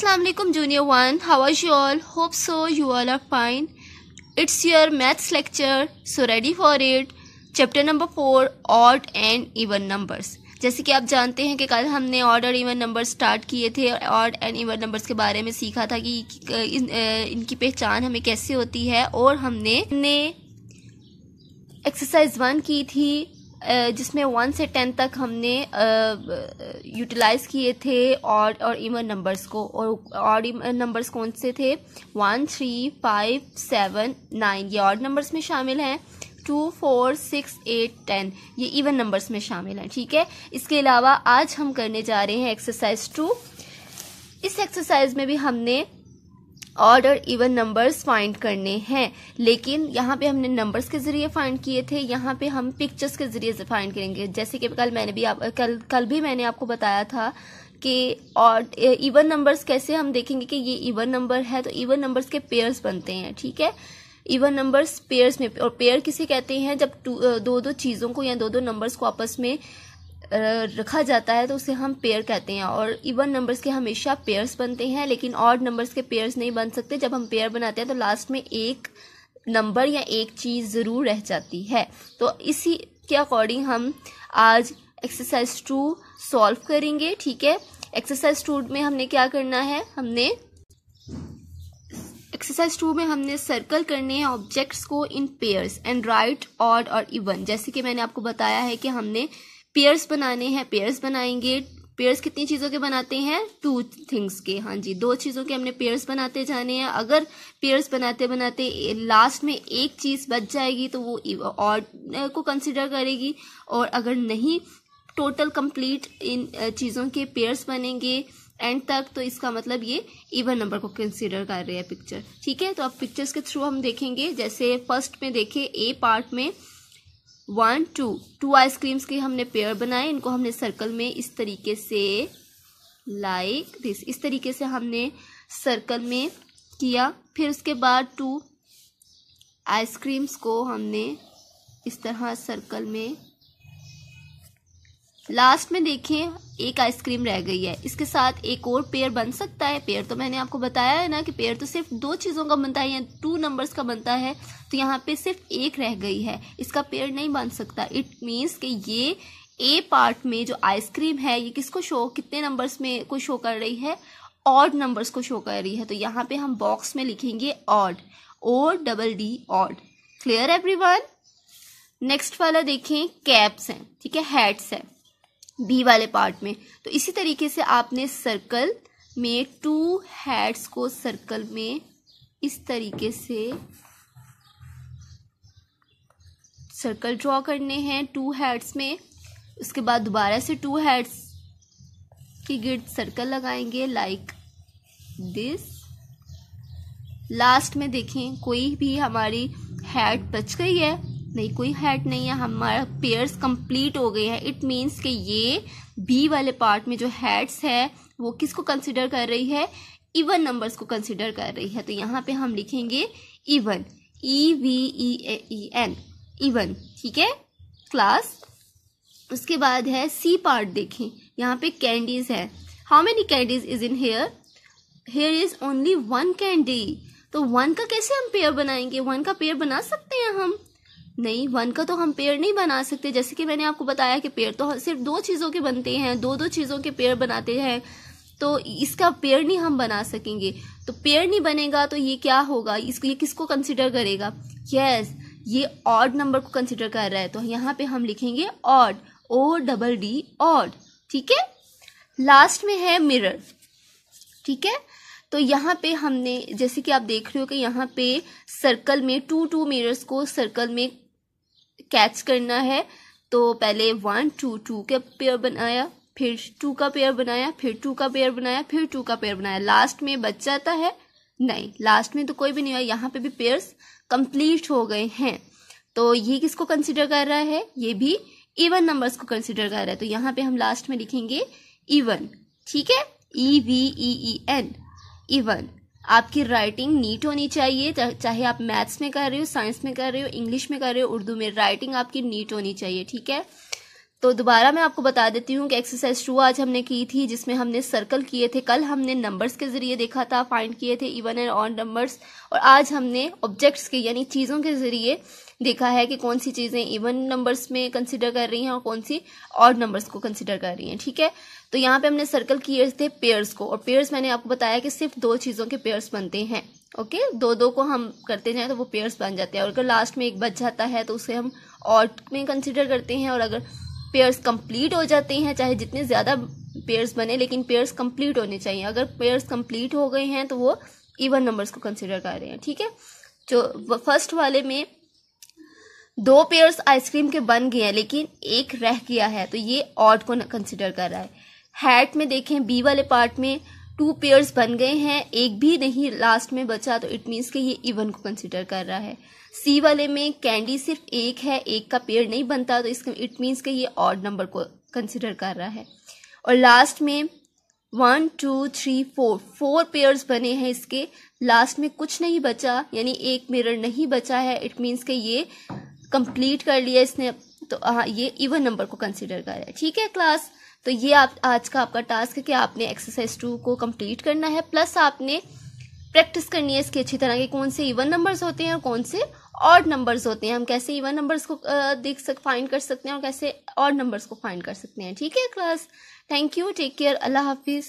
Aslam junior one how are you all hope so you all are fine it's your maths lecture so ready for it chapter number four odd and even numbers जैसे कि आप जानते हैं कि कल हमने ऑर्ड और even number start किए थे ऑर्ड एंड इवन नंबर्स के बारे में सीखा था कि इन, इनकी पहचान हमें कैसे होती है और हमने एक्सरसाइज वन की थी जिसमें वन से टेन तक हमने यूटिलाइज किए थे ऑड और इवन नंबर्स को, और ऑड नंबर्स कौन से थे? One three five seven nine ये ऑड नंबर्स में शामिल हैं. Two four six eight ten ये इवन नंबर्स में शामिल हैं, ठीक है? इसके अलावा आज हम करने जा रहे हैं एक्सरसाइज टू इस एक्सरसाइज में भी हमने ऑड और इवन नंबर्स फाइंड करने हैं। लेकिन यहाँ पे हमने नंबर्स के ज़रिए फाइंड किए थे, यहाँ पे हम पिक्चर्स के ज़रिए फाइंड करेंगे। जैसे कि कल मैंने भी आप, कल कल भी मैंने आपको बताया था कि ऑड इवन नंबर्स कैसे हम देखेंगे कि ये इवन नंबर है तो इवन नंबर्स के पेयर्स बनते हैं, ठीक है? इवन नंबर्स पेयर्स में, और पेयर किसे कहते हैं? जब दो दो चीज़ों को या दो दो नंबर्स को आपस में रखा जाता है तो उसे हम पेयर कहते हैं। और इवन नंबर्स के हमेशा पेयर्स बनते हैं, लेकिन ऑड नंबर्स के पेयर्स नहीं बन सकते। जब हम पेयर बनाते हैं तो लास्ट में एक नंबर या एक चीज़ ज़रूर रह जाती है। तो इसी के अकॉर्डिंग हम आज एक्सरसाइज टू सॉल्व करेंगे, ठीक है? एक्सरसाइज टू में हमने क्या करना है? हमने एक्सरसाइज टू में हमने सर्कल करने हैं ऑब्जेक्ट्स को in pairs and right odd और इवन जैसे कि मैंने आपको बताया है कि हमने पेयर्स बनाने हैं, पेयर्स बनाएँगे। पेयर्स कितनी चीज़ों के बनाते हैं? टू थिंग्स के। हाँ जी, दो चीज़ों के हमने पेयर्स बनाते जाने हैं। अगर पेयर्स बनाते बनाते लास्ट में एक चीज़ बच जाएगी तो वो और को कंसिडर करेगी। और अगर नहीं टोटल कंप्लीट इन चीज़ों के पेयर्स बनेंगे एंड तक तो इसका मतलब ये इवन नंबर को कंसिडर कर रहे हैं पिक्चर ठीक है? तो अब पिक्चर्स के थ्रू हम देखेंगे। जैसे फ़र्स्ट में देखें ए पार्ट में one two two ice creams के हमने पेयर बनाए, इनको हमने सर्कल में इस तरीके से लाइक like दिस इस तरीके से हमने सर्कल में किया। फिर उसके बाद टू आइसक्रीम्स को हमने इस तरह सर्कल में लास्ट में देखें, एक आइसक्रीम रह गई है। इसके साथ एक और पेयर बन सकता है। पेयर तो मैंने आपको बताया है ना कि पेयर तो सिर्फ़ दो चीज़ों का बनता है या टू नंबर्स का बनता है तो यहाँ पे सिर्फ़ एक रह गई है। इसका पेयर नहीं बन सकता। इट मीन्स कि ये ए पार्ट में जो आइसक्रीम है, ये किसको शो कितने नंबर्स में को शो कर रही है? ऑड नंबर्स को शो कर रही है। तो यहाँ पे हम बॉक्स में लिखेंगे odd O double D odd clear every next वाला देखें कैप्स हैं। ठीक है हैट्स है। बी वाले पार्ट में। तो इसी तरीके से आपने सर्कल में टू हेड्स को सर्कल में इस तरीके से सर्कल ड्रॉ करने हैं टू हेड्स में। उसके बाद दोबारा से टू हेड्स की गिर्द सर्कल लगाएँगे लाइक दिस लास्ट में देखें, कोई भी हमारी हेड बच गई है नहीं, कोई हेड नहीं है, हमारा पेयर्स कंप्लीट हो गए हैं। इट मीन्स कि ये बी वाले पार्ट में जो हेड्स है, वो किसको कंसिडर कर रही है? इवन नंबर्स को कंसिडर कर रही है। तो यहाँ पे हम लिखेंगे even E V E N even ठीक है? क्लास उसके बाद है सी पार्ट देखें। यहाँ पे कैंडीज है। How many candies is in here here is only one candy तो वन का कैसे हम पेयर बनाएँगे? वन का पेयर बना सकते हैं हम? नहीं, वन का तो हम पेड़ नहीं बना सकते। जैसे कि मैंने आपको बताया कि पेड़ तो सिर्फ़ दो चीज़ों के बनते हैं, दो दो चीज़ों के पेड़ बनाते हैं तो इसका पेड़ नहीं हम बना सकेंगे। तो पेड़ नहीं बनेगा तो ये क्या होगा? इसको ये किसको कंसिडर करेगा? यस ये ऑड नंबर को कंसिडर कर रहा है। तो यहाँ पे हम लिखेंगे odd O double D odd ठीक है? लास्ट में है मिरर ठीक है? तो यहाँ पे हमने, जैसे कि आप देख रहे हो कि यहाँ पे सर्कल में टू टू मिरर्स को सर्कल में कैच करना है। तो पहले वन टू टू का पेयर बनाया, फिर टू का पेयर बनाया, फिर टू का पेयर बनाया, फिर टू का पेयर बनाया। लास्ट में बच जाता है? नहीं लास्ट में तो कोई भी नहीं हुआ। यहाँ पे भी पेयर्स कंप्लीट हो गए हैं। तो ये किसको कंसिडर कर रहा है? ये भी इवन नंबर्स को कंसिडर कर रहा है। तो यहाँ पे हम लास्ट में लिखेंगे इवन ठीक है? E V E E N even, आपकी राइटिंग नीट होनी चाहिए चाहे आप मैथ्स में कर रहे हो साइंस में कर रहे हो इंग्लिश में कर रहे हो, उर्दू में राइटिंग आपकी नीट होनी चाहिए, ठीक है? तो दोबारा मैं आपको बता देती हूँ कि एक्सरसाइज टू आज हमने की थी, जिसमें हमने सर्कल किए थे। कल हमने नंबर्स के ज़रिए देखा था फाइंड किए थे इवन एंड ऑन नंबर्स और आज हमने ऑब्जेक्ट्स के, यानी चीज़ों के ज़रिए देखा है कि कौन सी चीज़ें इवन नंबर्स में कंसिडर कर रही हैं और कौन सी ऑड नंबर्स को कंसिडर कर रही हैं, ठीक है? तो यहाँ पे हमने सर्कल किए थे पेयर्स को। और पेयर्स मैंने आपको बताया कि सिर्फ़ दो चीज़ों के पेयर्स बनते हैं, ओके? दो दो को हम करते जाएँ तो वो पेयर्स बन जाते हैं। और अगर लास्ट में एक बच जाता है तो उसे हम ऑड में कंसिडर करते हैं। और अगर पेयर्स कंप्लीट हो जाते हैं, चाहे जितने ज़्यादा पेयर्स बने, लेकिन पेयर्स कंप्लीट होने चाहिए। अगर पेयर्स कंप्लीट हो गए हैं तो वो इवन नंबर्स को कंसिडर कर रहे हैं, ठीक है? जो फ़र्स्ट वाले में दो पेयर्स आइसक्रीम के बन गए हैं, लेकिन एक रह गया है तो ये ऑड को कंसिडर कर रहा है। हैट में देखें बी वाले पार्ट में टू पेयर्स बन गए हैं, एक भी नहीं लास्ट में बचा तो इट मीन्स कि ये इवन को कंसिडर कर रहा है। सी वाले में कैंडी सिर्फ़ एक है, एक का पेयर नहीं बनता तो इसका इट मीन्स कि ये ऑड नंबर को कंसिडर कर रहा है। और लास्ट में one two three four four pairs बने हैं इसके। लास्ट में कुछ नहीं बचा, यानी एक मिरर नहीं बचा है इट मीन्स कि ये कंप्लीट कर लिया इसने। तो हाँ ये इवन नंबर को कंसिडर कर रहा है। ठीक है क्लास तो ये आप, आज का आपका टास्क है कि आपने एक्सरसाइज टू को कंप्लीट करना है प्लस आपने प्रैक्टिस करनी है इसकी अच्छी तरह के कौन से इवन नंबर्स होते हैं और कौन से ऑड नंबर्स होते हैं। हम कैसे इवन नंबर्स को देख सक फाइंड कर सकते हैं और कैसे ऑड नंबर्स को फाइंड कर सकते हैं। ठीक है class thank you take care अल्लाह हाफिज़।